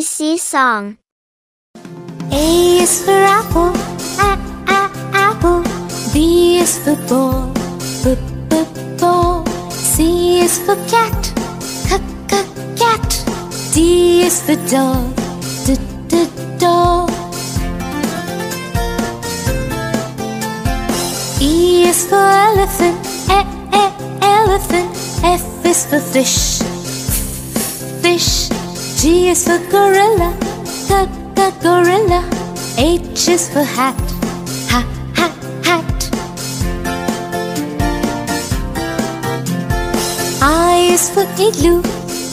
ABC song. A is for apple, a a apple. B is for ball, b b ball. C is for cat, c c cat. D is for dog, d d dog. E is for elephant, e e elephant. F is for fish, f fish. G is for gorilla, g g gorilla. H is for hat, ha ha hat. I is for igloo,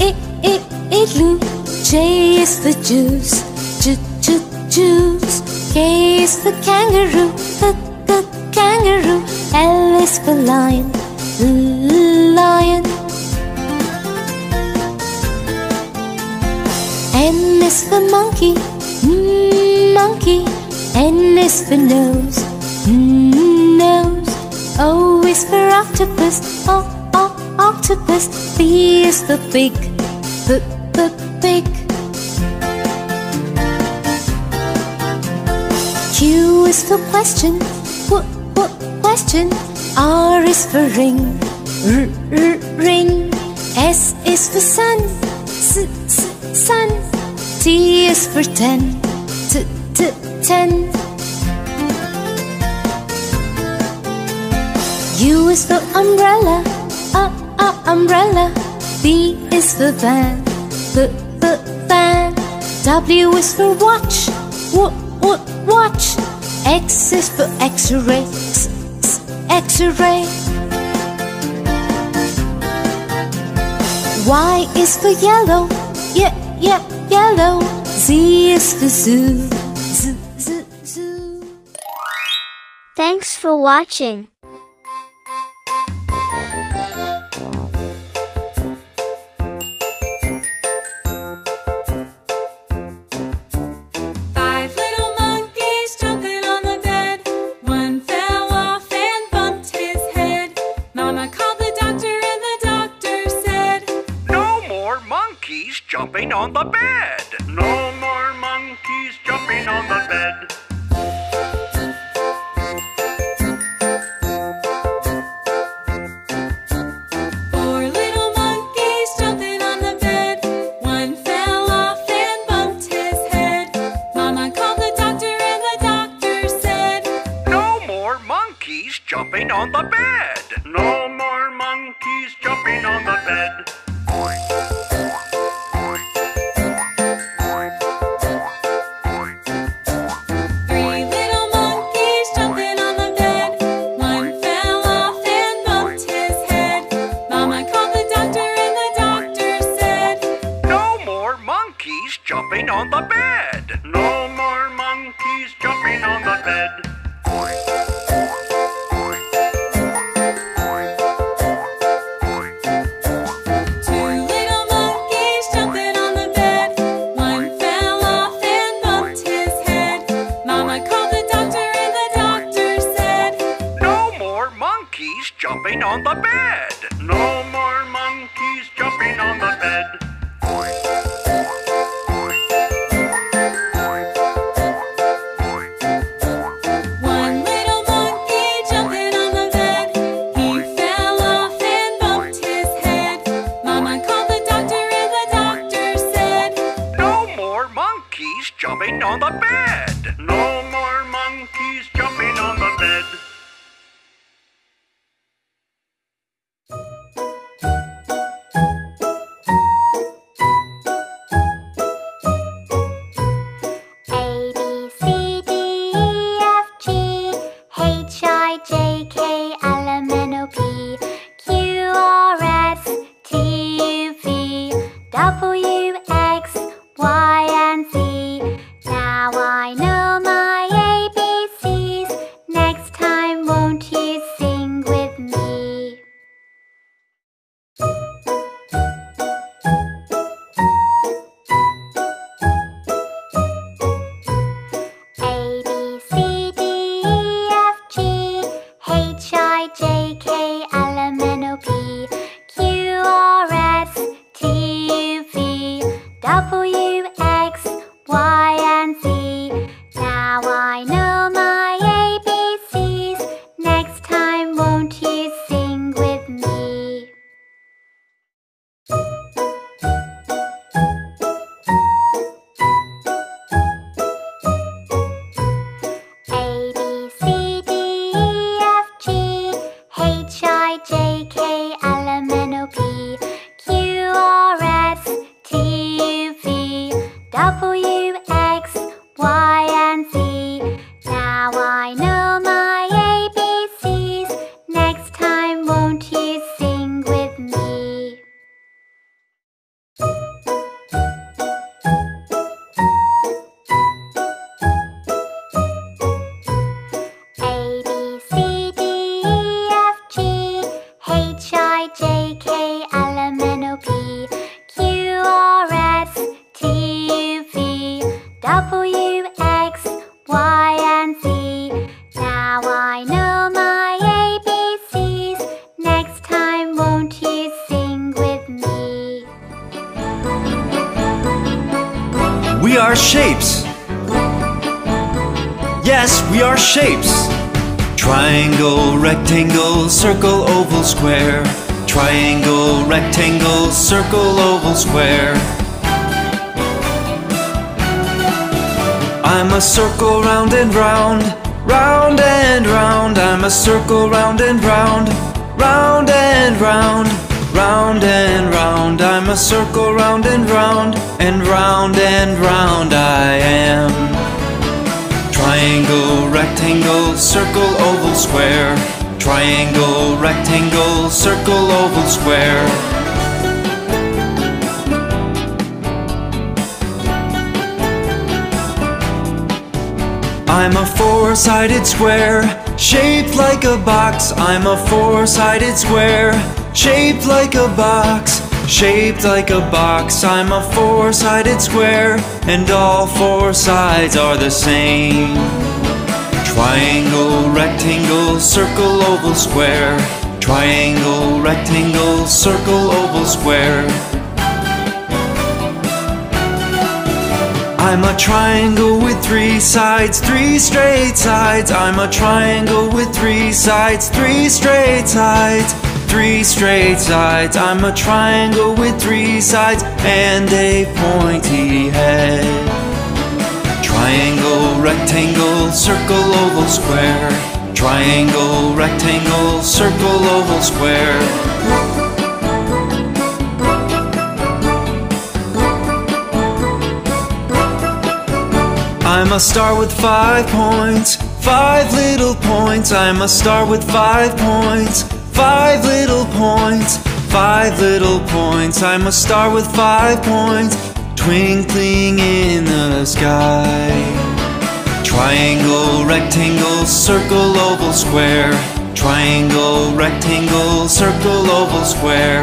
I I igloo. J is for juice, j j juice. K is for kangaroo, k k kangaroo. L is for lion, lion. N is for monkey, mm, monkey. N is for nose, mm, nose. O is for octopus, o, o, octopus. B is for big, b, b, big. Q is for question, w, w, question. R is for ring, r, r, ring. S is for sun, s, s, sun. T is for ten, t, t, ten. U is for umbrella, uh, uh, umbrella. V is for van, v, v, van. W is for watch, w, w, watch. X is for X-ray, x, x, X-ray. Y is for yellow, yeah, yeah, yellow. Z is for zoo. Thanks for watching. On the bed. No more monkeys jumping on the bed. Monkeys jumping on the bed. No more monkeys jumping on the bed. We are shapes. Triangle, rectangle, circle, oval, square. Triangle, rectangle, circle, oval, square. I'm a circle round and round, round and round. I'm a circle round and round, round and round, round and round. I'm a circle round and round, and round and round I am. Triangle, rectangle, circle, oval, square. Triangle, rectangle, circle, oval, square. I'm a four-sided square, shaped like a box. I'm a four-sided square, shaped like a box, shaped like a box. I'm a four-sided square, and all four sides are the same. Triangle, rectangle, circle, oval, square. Triangle, rectangle, circle, oval, square. I'm a triangle with three sides, three straight sides. I'm a triangle with three sides, three straight sides, three straight sides. I'm a triangle with three sides and a pointy head. Triangle, rectangle, circle, oval, square. Triangle, rectangle, circle, oval, square. I'm a star with five points, five little points. I'm a star with five points, five little points, five little points. I must start with five points, twinkling in the sky. Triangle, rectangle, circle, oval, square. Triangle, rectangle, circle, oval, square.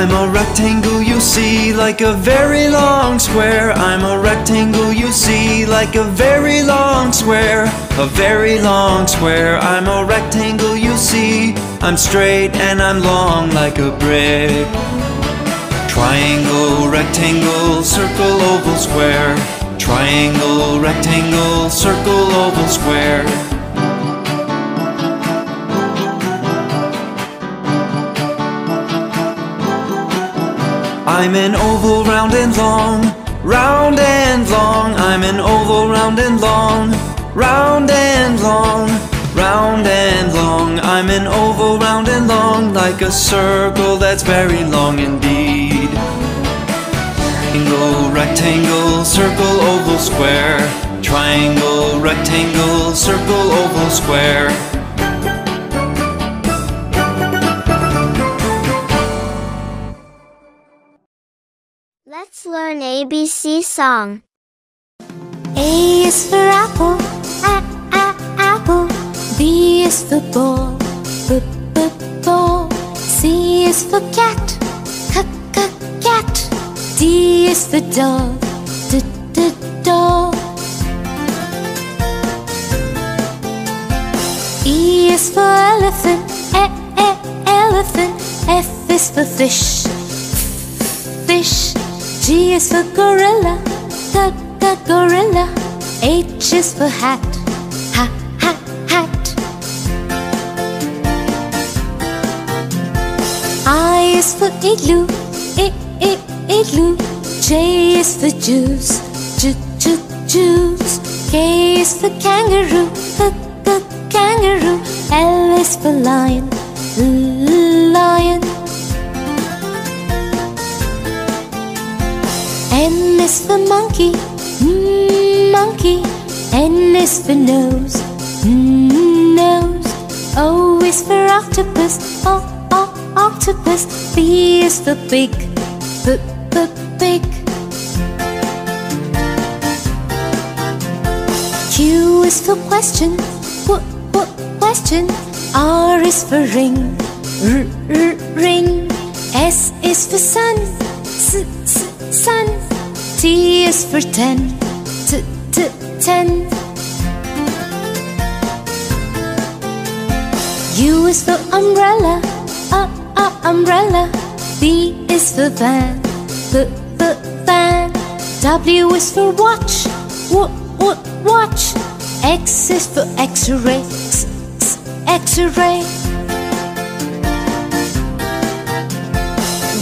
I'm a rectangle you see like a very long square. I'm a rectangle you see like a very long square. A very long square. I'm a rectangle you see. I'm straight and I'm long like a brick. Triangle, rectangle, circle, oval, square. Triangle, rectangle, circle, oval, square. I'm an oval round and long, round and long. I'm an oval round and long, round and long, round and long. I'm an oval round and long, like a circle that's very long indeed. Triangle, rectangle, circle, oval, square. Triangle, rectangle, circle, oval, square. Let's learn ABC song. A is for apple, a a apple. B is for ball, b b ball. C is for cat, c c cat. D is for dog, d d dog. E is for elephant, e e elephant. F is for fish, fish. G is for gorilla, g g gorilla. H is for hat, ha ha hat. I is for igloo, I I igloo. J is for juice, j j juice. K is for kangaroo, k k kangaroo, L is for lion, lion. Is for monkey, mm, monkey. N is for nose, mm, nose. O is for octopus, o, o, octopus. P is for pig, p, p, pig. Q is for question, w, w, question. R is for ring, r, r, ring. S is for sun, s, s, sun. T is for ten, t, t, ten. U is for umbrella, uh, uh, umbrella. V is for van, v, v, van. W is for watch, w, w, watch. X is for X-ray, X-ray.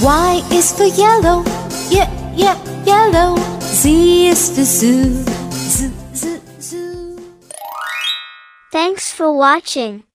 Y is for yellow, yeah, yeah, yellow. Z is for zoo, z, z, zoo. Thanks for watching.